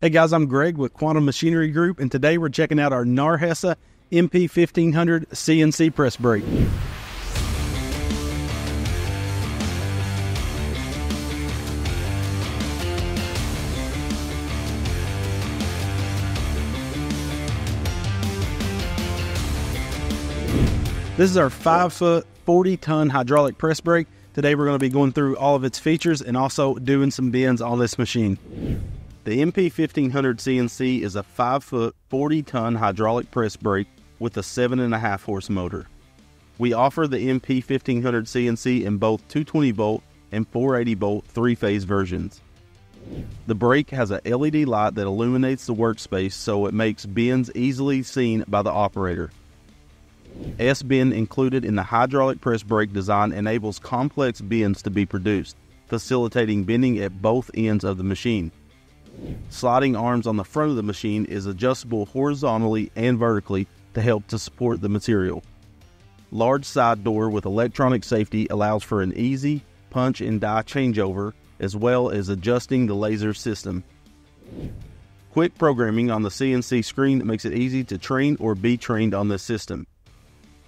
Hey guys, I'm Greg with Quantum Machinery Group, and today we're checking out our Nargesa MP1500 CNC press brake. This is our 5 foot, 40 ton hydraulic press brake. Today we're going to be going through all of its features and also doing some bends on this machine. The MP1500 CNC is a 5 foot, 40 ton hydraulic press brake with a 7.5 horse motor. We offer the MP1500 CNC in both 220 volt and 480 volt three phase versions. The brake has a LED light that illuminates the workspace so it makes bends easily seen by the operator. S bend included in the hydraulic press brake design enables complex bends to be produced, facilitating bending at both ends of the machine. Sliding arms on the front of the machine is adjustable horizontally and vertically to help to support the material. Large side door with electronic safety allows for an easy punch and die changeover as well as adjusting the laser system. Quick programming on the CNC screen makes it easy to train or be trained on this system.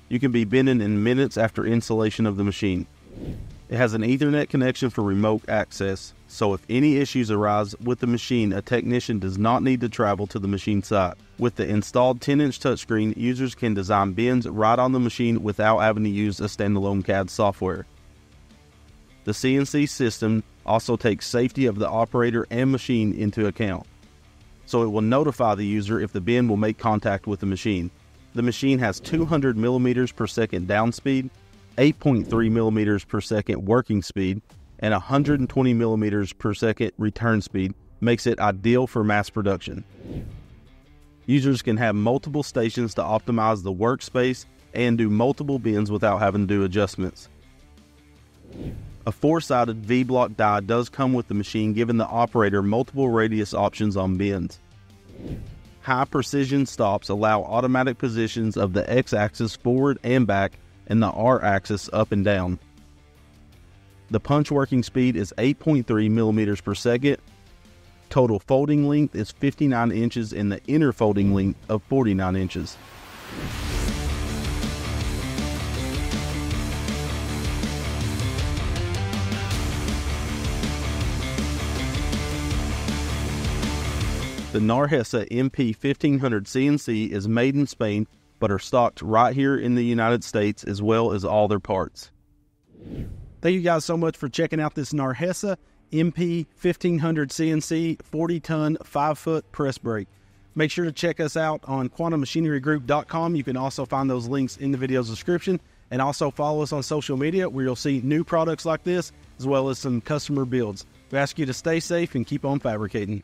You can be bending in minutes after installation of the machine. It has an Ethernet connection for remote access, so if any issues arise with the machine, a technician does not need to travel to the machine site. With the installed 10 inch touchscreen, users can design bends right on the machine without having to use a standalone CAD software. The CNC system also takes safety of the operator and machine into account, so it will notify the user if the bend will make contact with the machine. The machine has 200 millimeters per second down speed 8.3 millimeters per second working speed and 120 millimeters per second return speed makes it ideal for mass production. Users can have multiple stations to optimize the workspace and do multiple bends without having to do adjustments. A four-sided V-block die does come with the machine giving the operator multiple radius options on bends. High precision stops allow automatic positions of the X-axis forward and back and the R axis up and down. The punch working speed is 8.3 millimeters per second. Total folding length is 59 inches and the inner folding length of 49 inches. The Nargesa MP 1500 CNC is made in Spain but are stocked right here in the United States as well as all their parts. Thank you guys so much for checking out this Nargesa MP 1500 CNC 40 ton 5 foot press brake. Make sure to check us out on quantummachinerygroup.com. You can also find those links in the video's description and also follow us on social media where you'll see new products like this as well as some customer builds. We ask you to stay safe and keep on fabricating.